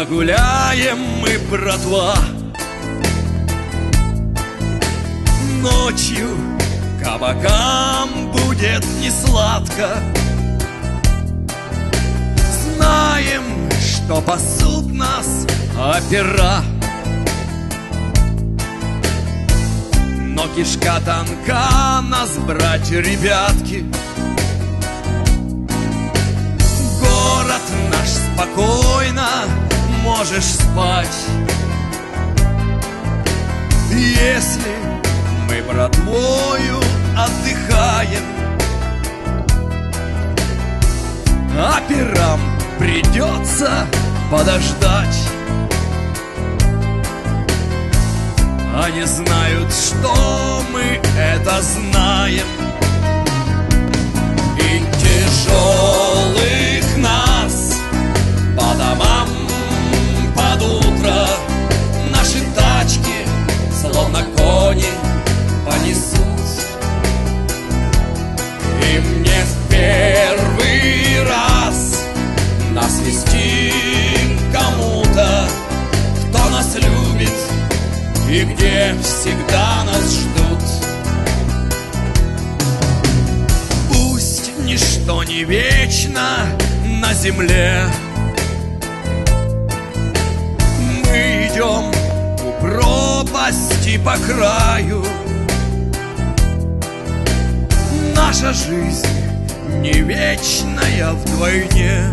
тихо погуляем мы, братва. Ночью кабакам будет не сладко Знаем, что пасут нас опера. Но кишка тонка нас брать, ребятки. Город наш спокойно можешь спать. Если мы братвою отдыхаем Операм придется подождать. Они знают, что мы это знаем всегда нас ждут. Пусть ничто не вечно на земле. Мы идем у пропасти по краю. Наша жизнь не вечная вдвойне.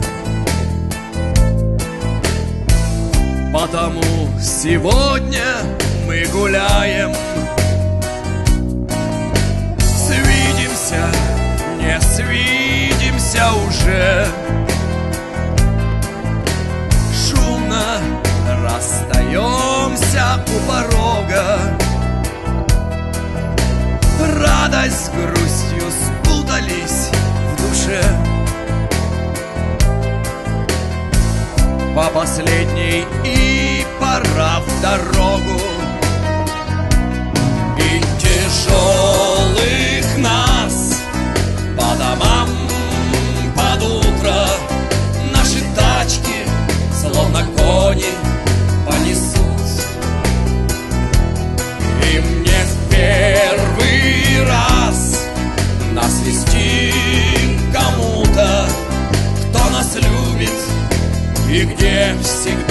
Потому сегодня мы гуляем. Свидимся, не свидимся уже словно кони, понесут И мне в первый раз нас вести кому-то Кто нас любит и где всегда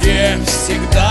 где всегда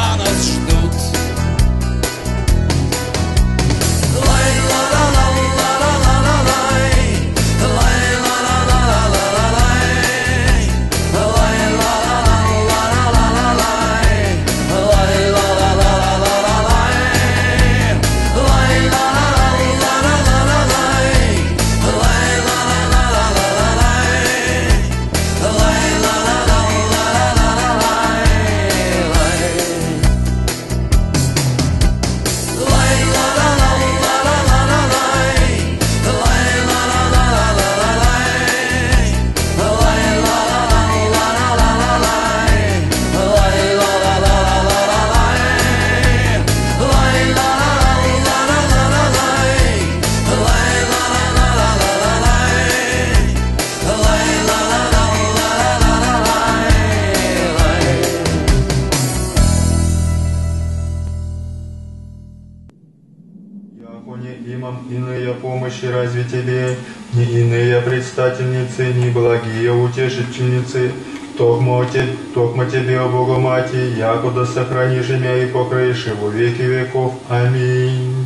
иные помощи разве тебе, не иные предстательницы, не благие утешительницы, Токмо, те, токмо Тебе, о Богу Мати, якуда сохранишь меня и покроешь во веки веков. Аминь.